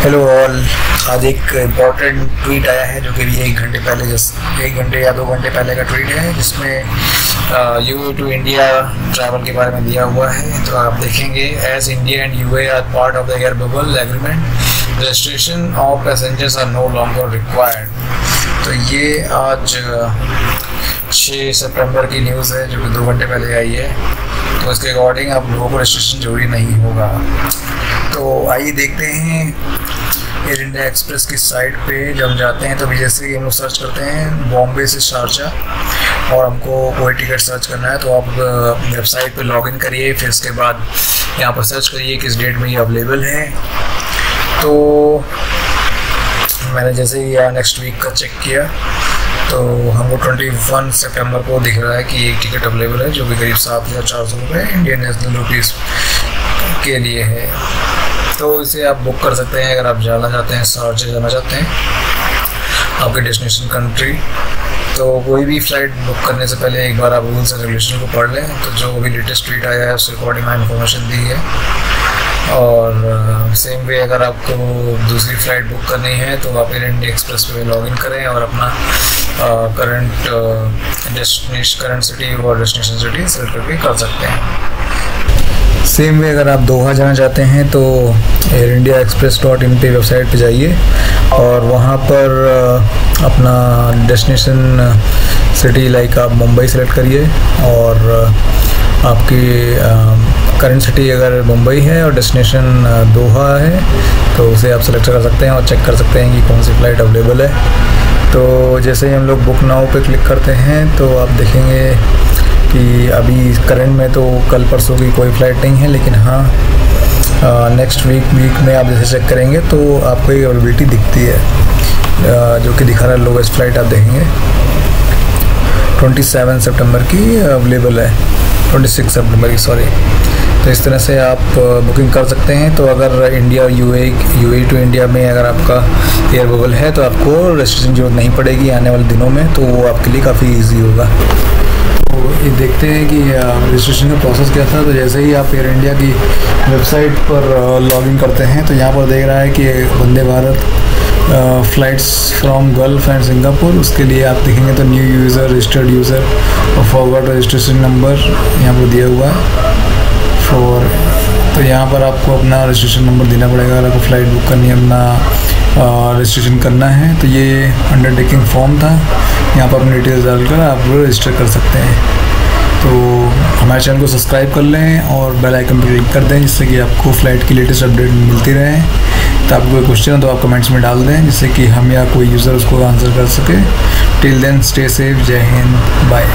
Hello all आज एक important tweet आया है जो कि एक घंटे पहले जिस एक घंटे या दो घंटे पहले का ट्वीट है, जिसमें यू टू इंडिया ट्रैवल के बारे में दिया हुआ है। तो आप देखेंगे as India and you are part of the air bubble agreement registration of passengers are no longer required तो ये आज छः सितंबर की न्यूज़ है, जो कि दो घंटे पहले आई है। तो इसके अकॉर्डिंग अब लोगों को रजिस्ट्रेशन ज़रूरी नहीं होगा। तो आइए देखते हैं एयर इंडिया एक्सप्रेस की साइट पे जब हम जाते हैं तो भी जैसे ही हम लोग सर्च करते हैं बॉम्बे से शारजा और हमको कोई टिकट सर्च करना है तो आप वेबसाइट पे लॉगिन करिए, फिर उसके बाद यहाँ पर सर्च करिए किस डेट में ये अवेलेबल है। तो मैंने जैसे ही यहाँ नेक्स्ट वीक का चेक किया तो हमको ट्वेंटी वन सेप्टेम्बर को दिख रहा है कि एक टिकट अवेलेबल है, जो कि करीब सात हज़ार चार सौ रुपये इंडियन नेशनल रुपीज़ के लिए है। तो इसे आप बुक कर सकते हैं, अगर आप जाना चाहते हैं शारजा जाना चाहते हैं, आपके डेस्टिनेशन कंट्री तो कोई भी फ़्लाइट बुक करने से पहले एक बार आप रूल्स एंड रेगुलेशन को पढ़ लें तो जो भी लेटेस्ट ट्वीट आया है उसके अकॉर्डिंग मैं इन्फॉर्मेशन दी है। और सेम वे अगर आपको दूसरी फ़्लाइट बुक करनी है तो आप एयर इंडिया एक्सप्रेस पे लॉग इन करें और अपना करंट डेस्टिनेशन करंट सिटी और डेस्टिनेशन सिटी सेलेक्ट करके कर सकते हैं। सेम वे अगर आप दोहा जाना चाहते हैं तो Air India Express dot in पे वेबसाइट पे जाइए और वहाँ पर अपना डेस्टिनेशन सिटी लाइक आप मुंबई सेलेक्ट करिए और आपकी करंट सिटी अगर मुंबई है और डेस्टिनेशन दोहा है तो उसे आप सेलेक्ट कर सकते हैं और चेक कर सकते हैं कि कौन सी फ़्लाइट अवेलेबल है। तो जैसे ही हम लोग बुक नाउ पे क्लिक करते हैं तो आप देखेंगे कि अभी करंट में तो कल परसों की कोई फ़्लाइट नहीं है लेकिन हाँ नेक्स्ट वीक वीक में आप जैसे चेक करेंगे तो आपको एक अवेलेबिलिटी दिखती है आ, जो कि दिखा रहा है लोवेस्ट फ़्लाइट आप देखेंगे। 27 सितंबर की अवेलेबल है 26 सितंबर की सॉरी तो इस तरह से आप बुकिंग कर सकते हैं। तो अगर India U A to India में अगर आपका एयर बबल है तो आपको रजिस्ट्रेशन ज़रूरत नहीं पड़ेगी आने वाले दिनों में तो वो आपके लिए काफ़ी ईजी होगा। ये देखते हैं कि रजिस्ट्रेशन का प्रोसेस क्या था। तो जैसे ही आप एयर इंडिया की वेबसाइट पर लॉगिन करते हैं तो यहाँ पर देख रहा है कि Vande Bharat flights from Gulf and Singapore उसके लिए आप देखेंगे तो न्यू यूज़र रजिस्टर्ड यूज़र और फॉरवर्ड रजिस्ट्रेशन नंबर यहाँ पर दिया हुआ है। यहाँ पर आपको अपना रजिस्ट्रेशन नंबर देना पड़ेगा अगर आपको फ़्लाइट बुक करनी है, अपना रजिस्ट्रेशन करना है। तो ये अंडरटेकिंग फॉर्म था। यहाँ पर अपनी डिटेल्स डालकर आप रजिस्टर कर सकते हैं। तो हमारे चैनल को सब्सक्राइब कर लें और बेल आइकन पर क्लिक कर दें, जिससे कि आपको फ़्लाइट की लेटेस्ट अपडेट मिलती रहे। तो आपको कोई क्वेश्चन हो तो आप कमेंट्स में डाल दें, जिससे कि हम या कोई यूज़र उसको आंसर कर सके। टिल देन स्टे सेफ़ जय हिंद बाय